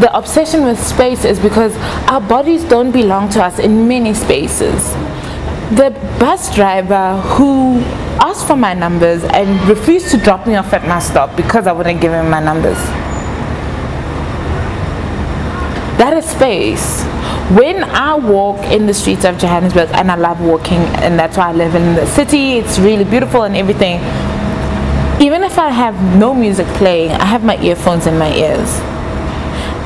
the obsession with space is because our bodies don't belong to us in many spaces. The bus driver who asked for my numbers and refused to drop me off at my stop because I wouldn't give him my numbers. That is space. When I walk in the streets of Johannesburg, and I love walking, and that's why I live in the city, it's really beautiful and everything. Even if I have no music playing, I have my earphones in my ears.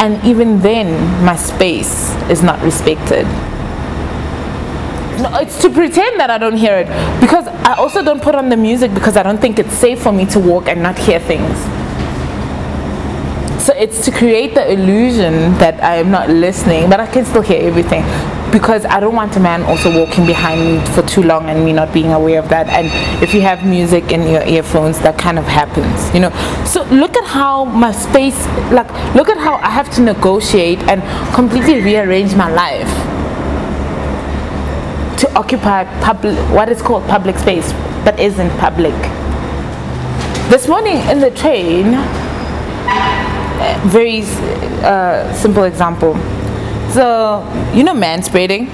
And even then, my space is not respected. No, it's to pretend that I don't hear it because I also don't put on the music because I don't think it's safe for me to walk and not hear things. So it's to create the illusion that I am not listening, but I can still hear everything because I don't want a man also walking behind me for too long and me not being aware of that. And if you have music in your earphones, that kind of happens, you know. So look at how my space, like, look at how I have to negotiate and completely rearrange my life to occupy public, what is called public space, but isn't public. This morning in the train, very uh, simple example. So, you know manspreading?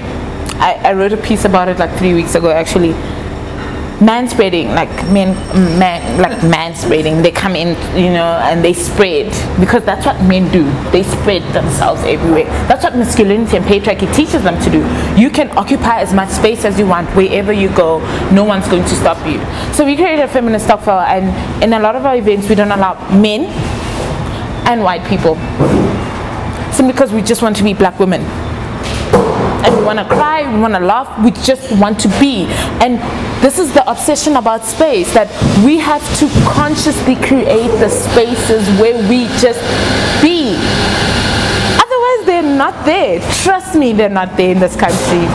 I, I wrote a piece about it like three weeks ago actually. Manspreading, like men, man, like manspreading, they come in, you know, and they spread because that's what men do. They spread themselves everywhere. That's what masculinity and patriarchy teaches them to do. You can occupy as much space as you want wherever you go. No one's going to stop you. So we created a feminist Stokvel, and in a lot of our events, we don't allow men and white people. Simply because we just want to be black women. And we want to cry, we want to laugh, we just want to be. And this is the obsession about space that we have to consciously create the spaces where we just be. Otherwise, they're not there. Trust me, they're not there in this country.